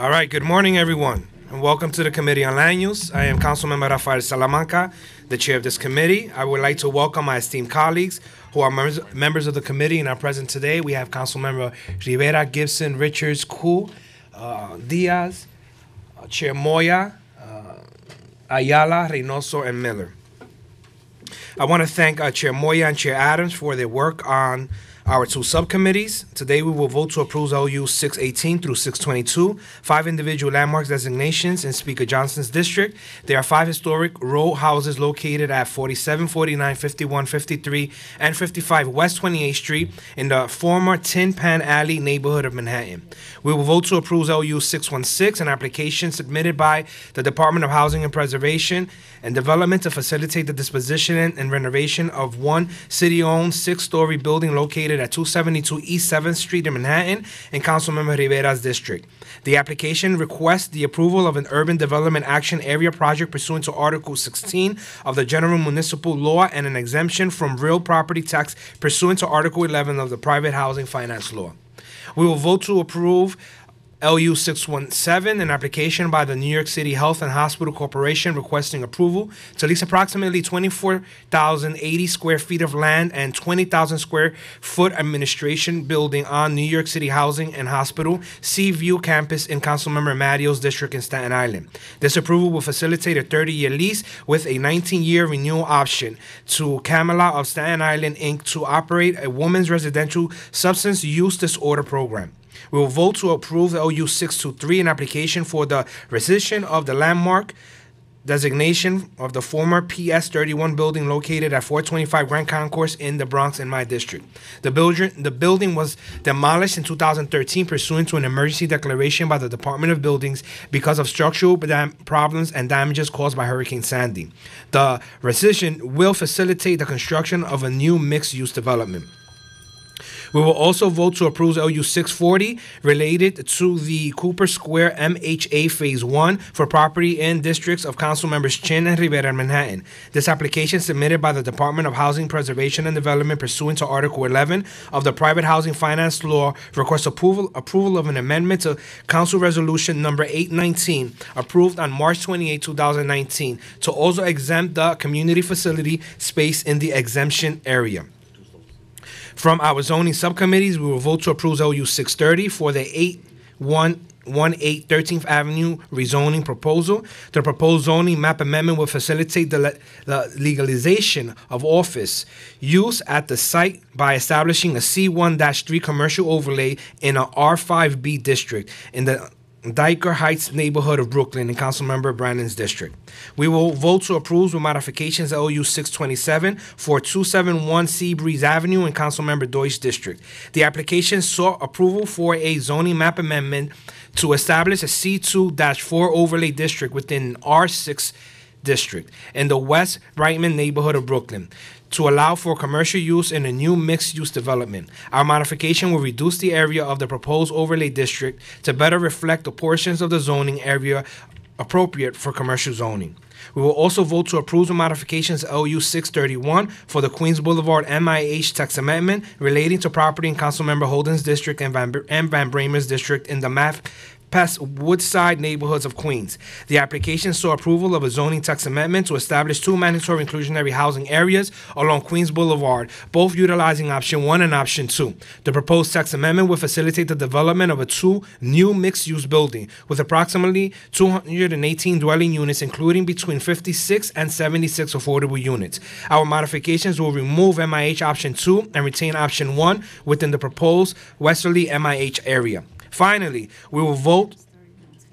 All right, good morning, everyone, and welcome to the Committee on Land Use. I am Councilmember Rafael Salamanca, the chair of this committee. I would like to welcome my esteemed colleagues who are members, members of the committee and are present today. We have Councilmember Rivera, Gibson, Richards, Koo, uh, Diaz, uh, Chair Moya, uh, Ayala, Reynoso, and Miller. I want to thank uh, Chair Moya and Chair Adams for their work on our two subcommittees. Today, we will vote to approve LU 618 through 622, five individual landmarks designations in Speaker Johnson's district. There are five historic row houses located at 47, 49, 51, 53, and 55 West 28th Street in the former Tin Pan Alley neighborhood of Manhattan. We will vote to approve LU 616, an application submitted by the Department of Housing and Preservation and Development to facilitate the disposition and renovation of one city-owned six-story building located at 272 East 7th Street in Manhattan in Councilmember Rivera's district. The application requests the approval of an urban development action area project pursuant to Article 16 of the General Municipal Law and an exemption from real property tax pursuant to Article 11 of the Private Housing Finance Law. We will vote to approve LU 617, an application by the New York City Health and Hospital Corporation requesting approval to lease approximately 24,080 square feet of land and 20,000 square foot administration building on New York City Housing and Hospital Seaview campus in Councilmember Matteo's district in Staten Island. This approval will facilitate a 30 year lease with a 19 year renewal option to Camelot of Staten Island Inc. to operate a women's residential substance use disorder program. We will vote to approve LU 623, an application for the rescission of the landmark designation of the former PS 31 building located at 425 Grand Concourse in the Bronx in my district. The building, the building was demolished in 2013 pursuant to an emergency declaration by the Department of Buildings because of structural problems and damages caused by Hurricane Sandy. The rescission will facilitate the construction of a new mixed use development. We will also vote to approve LU 640 related to the Cooper Square MHA Phase 1 for property in districts of council members Chin and Rivera in Manhattan. This application submitted by the Department of Housing Preservation and Development pursuant to Article 11 of the Private Housing Finance Law requests approval approval of an amendment to Council Resolution Number 819 approved on March 28, 2019 to also exempt the community facility space in the exemption area. From our zoning subcommittees, we will vote to approve LU 630 for the 8118 13th Avenue rezoning proposal. The proposed zoning map amendment will facilitate the, le- the legalization of office use at the site by establishing a C1-3 commercial overlay in a R5B district in the Dyker Heights neighborhood of Brooklyn in Councilmember Brannan's district. We will vote to approve with modifications LU 627 for 271 Seabreeze Avenue in Councilmember Deutsch district. The application sought approval for a zoning map amendment to establish a C2-4 overlay district within R6 district in the West Brighton neighborhood of Brooklyn to allow for commercial use in a new mixed-use development. Our modification will reduce the area of the proposed overlay district to better reflect the portions of the zoning area appropriate for commercial zoning. We will also vote to approve the modifications LU 631 for the Queens Boulevard MIH text amendment relating to property in Councilmember Holden's district and Van, and Van Bramer's district in the MAP past Woodside neighborhoods of Queens. The application saw approval of a zoning text amendment to establish two mandatory inclusionary housing areas along Queens Boulevard, both utilizing option one and option two. The proposed text amendment will facilitate the development of a two new mixed-use building with approximately 218 dwelling units, including between 56 and 76 affordable units. Our modifications will remove MIH option two and retain option one within the proposed westerly MIH area. Finally, we will vote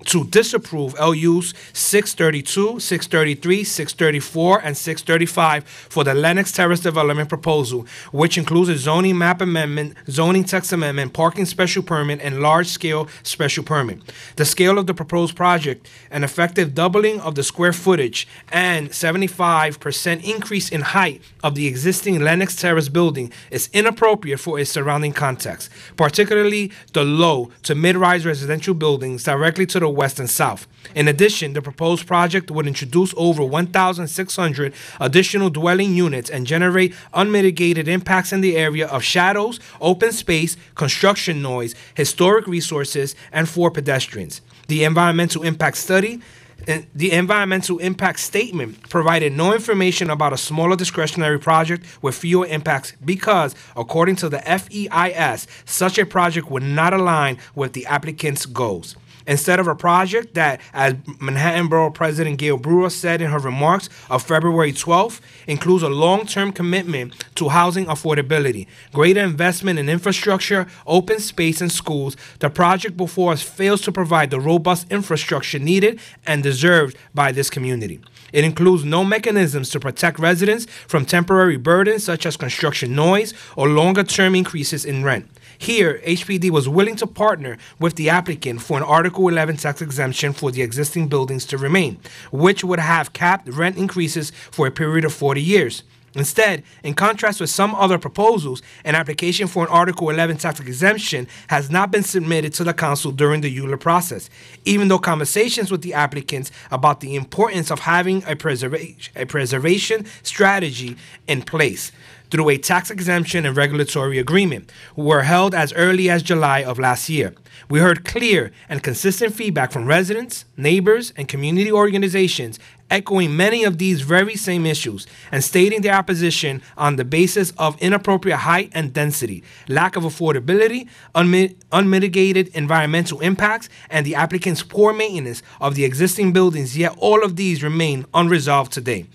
to disapprove LUs 632, 633, 634, and 635 for the Lenox Terrace development proposal, which includes a zoning map amendment, zoning text amendment, parking special permit, and large-scale special permit. The scale of the proposed project, an effective doubling of the square footage, and 75% increase in height of the existing Lenox Terrace building is inappropriate for its surrounding context, particularly the low to mid-rise residential buildings directly to the west and south. In addition, the proposed project would introduce over 1,600 additional dwelling units and generate unmitigated impacts in the area of shadows, open space, construction noise, historic resources, and for pedestrians. The environmental impact study and the environmental impact statement provided no information about a smaller discretionary project with fewer impacts because, according to the FEIS, such a project would not align with the applicant's goals. Instead of a project that, as Manhattan Borough President Gale Brewer said in her remarks of February 12th, includes a long term commitment to housing affordability, greater investment in infrastructure, open space, and schools, the project before us fails to provide the robust infrastructure needed and deserved by this community. It includes no mechanisms to protect residents from temporary burdens such as construction noise or longer term increases in rent. Here, HPD was willing to partner with the applicant for an Article 11 tax exemption for the existing buildings to remain, which would have capped rent increases for a period of 40 years. Instead, in contrast with some other proposals, an application for an Article 11 tax exemption has not been submitted to the council during the ULURP process, even though conversations with the applicants about the importance of having a, preserva- a preservation strategy in place through a tax exemption and regulatory agreement were held as early as July of last year. We heard clear and consistent feedback from residents, neighbors, and community organizations echoing many of these very same issues and stating their opposition on the basis of inappropriate height and density, lack of affordability, unmi- unmitigated environmental impacts, and the applicant's poor maintenance of the existing buildings, yet all of these remain unresolved today.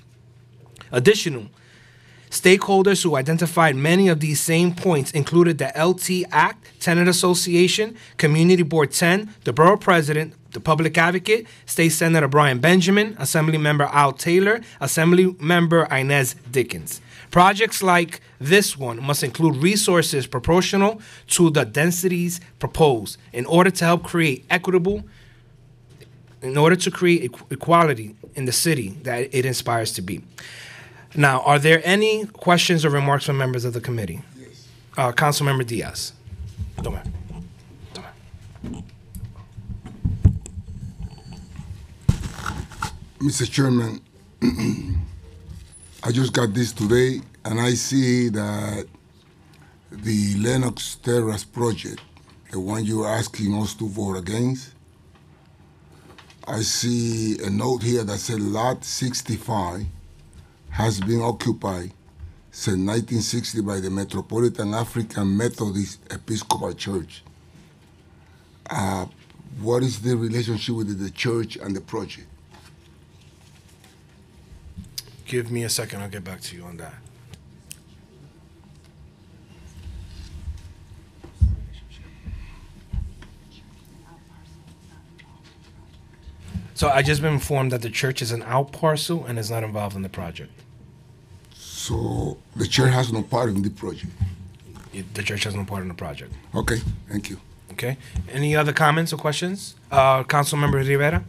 Additional, Stakeholders who identified many of these same points included the LT Act, Tenant Association, Community Board 10, the Borough President, the Public Advocate, State Senator Brian Benjamin, Assembly Member Al Taylor, Assembly Member Inez Dickens. Projects like this one must include resources proportional to the densities proposed in order to help create equitable, in order to create equality in the city that it inspires to be. Now, are there any questions or remarks from members of the committee? Yes. Uh, Councilmember Diaz. Tome. Tome. Mr. Chairman, I just got this today, and I see that the Lenox Terrace project, the one you're asking us to vote against, I see a note here that said Lot 65 has been occupied since 1960 by the Metropolitan African Methodist Episcopal Church. Uh, what is the relationship with the church and the project? Give me a second, I'll get back to you on that. So I just been informed that the church is an out parcel and is not involved in the project. So the church has no part in the project. It- The church has no part in the project. Okay, thank you. Okay. Any other comments or questions? Uh, Councilmember Rivera?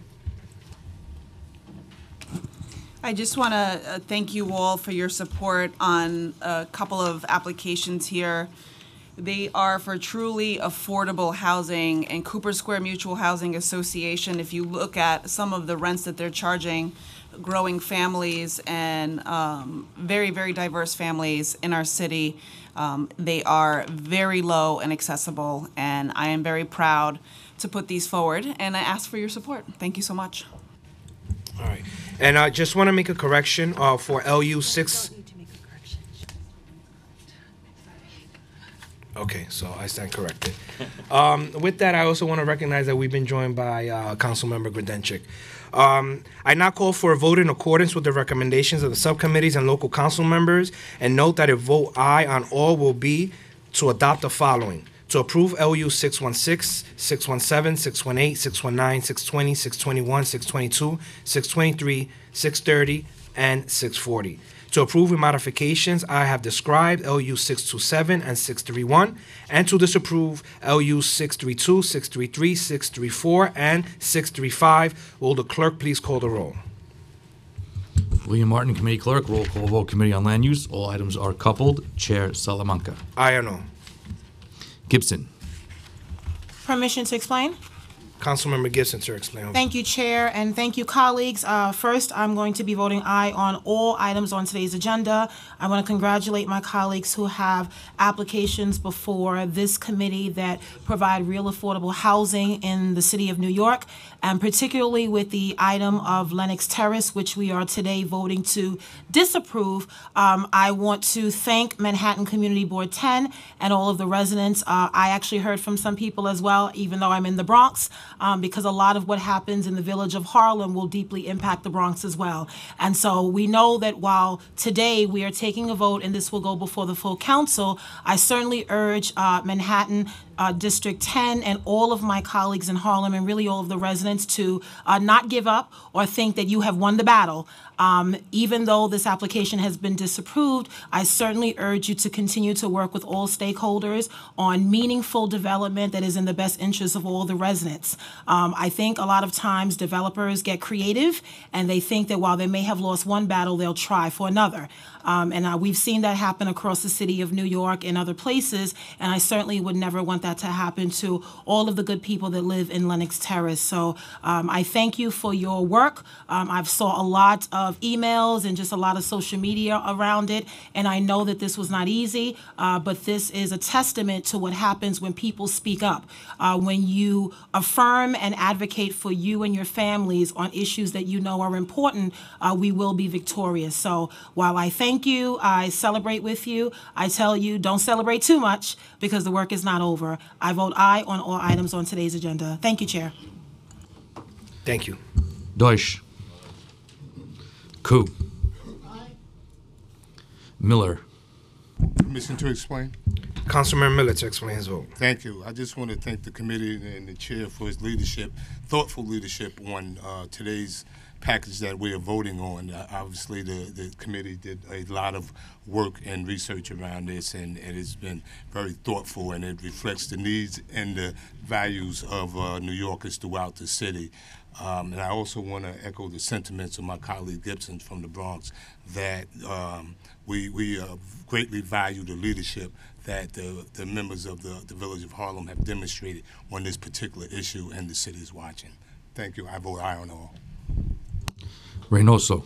I just want to uh, thank you all for your support on a couple of applications here. They are for truly affordable housing, and Cooper Square Mutual Housing Association, if you look at some of the rents that they're charging, growing families and um, very, very diverse families in our city, um, they are very low and accessible, and I am very proud to put these forward, and I ask for your support. Thank you so much. All right. And I just want to make a correction uh, for LU six. Need to make a correction. Okay, so I stand corrected. Um, with that, I also want to recognize that we've been joined by uh, Councilmember Grodenchik. Um, I now call for a vote in accordance with the recommendations of the subcommittees and local council members, and note that a vote aye on all will be to adopt the following. To approve LU 616, 617, 618, 619, 620, 621, 622, 623, 630, and 640. To approve with modifications I have described, LU 627 and 631, and to disapprove, LU 632, 633, 634, and 635. Will the clerk please call the roll? William Martin, Committee Clerk, roll call vote, Committee on Land Use. All items are coupled. Chair Salamanca. Aye or no? Gibson. Permission to explain? Councilmember Gibson to explain. Thank you, Chair, and thank you, colleagues. Uh, First, I'm going to be voting aye on all items on today's agenda. I want to congratulate my colleagues who have applications before this committee that provide real affordable housing in the city of New York, and particularly with the item of Lenox Terrace, which we are today voting to disapprove. Um, I want to thank Manhattan Community Board 10 and all of the residents. Uh, I actually heard from some people as well, even though I'm in the Bronx, um, because a lot of what happens in the village of Harlem will deeply impact the Bronx as well. And so we know that while today we are taking a vote and this will go before the full council, I certainly urge uh, Manhattan uh, District 10 and all of my colleagues in Harlem and really all of the residents to uh, not give up or think that you have won the battle. Um, even though this application has been disapproved, I certainly urge you to continue to work with all stakeholders on meaningful development that is in the best interest of all the residents. Um, I think a lot of times developers get creative and they think that while they may have lost one battle, they'll try for another. Um, and uh, we've seen that happen across the city of New York and other places, and I certainly would never want that to happen to all of the good people that live in Lenox Terrace. So um, I thank you for your work. Um, I've saw a lot of emails and just a lot of social media around it, and I know that this was not easy, uh, but this is a testament to what happens when people speak up, uh, when you affirm and advocate for you and your families on issues that you know are important. Uh, we will be victorious. So while I thank you, I celebrate with you. I tell you, don't celebrate too much because the work is not over. I vote aye on all items on today's agenda. Thank you, Chair. Thank you. Deutsch. Koo. Miller. Permission to explain? Councilmember Miller to explain his vote. Thank you. I just want to thank the committee and the chair for his leadership, thoughtful leadership on uh, today's package that we are voting on. Uh, Obviously, the, the committee did a lot of work and research around this, and it has been very thoughtful, and it reflects the needs and the values of uh, New Yorkers throughout the city. Um, and I also want to echo the sentiments of my colleague Gibson from the Bronx that um, we, we uh, greatly value the leadership that the, the members of the, the village of Harlem have demonstrated on this particular issue, and the city is watching. Thank you. I vote aye on all. Reynoso.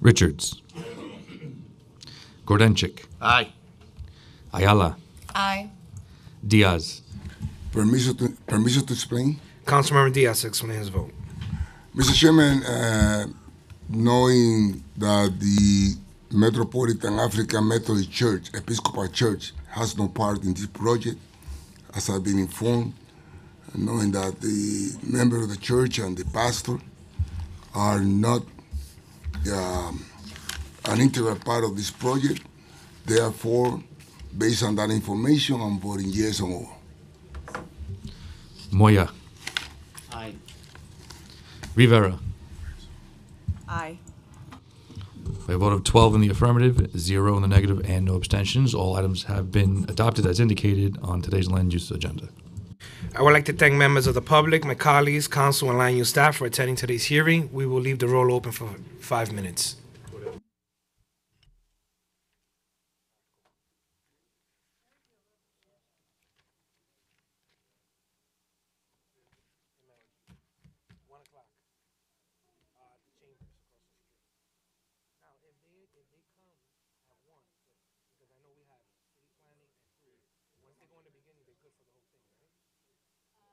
Richards. Grodenchik. Aye. Ayala. Aye. Diaz. Permission to, permission to explain? Councilmember Diaz to explain his vote. Mr. Chairman, uh, knowing that the Metropolitan African Methodist Church, Episcopal Church, has no part in this project, as I've been informed, and knowing that the member of the church and the pastor are not um, an integral part of this project, therefore, based on that information, I'm voting yes on all. Moya. Aye. Rivera. Aye. By a vote of 12 in the affirmative, zero in the negative, and no abstentions, all items have been adopted as indicated on today's land use agenda. I would like to thank members of the public, my colleagues, council, and land use staff for attending today's hearing. We will leave the roll open for five minutes.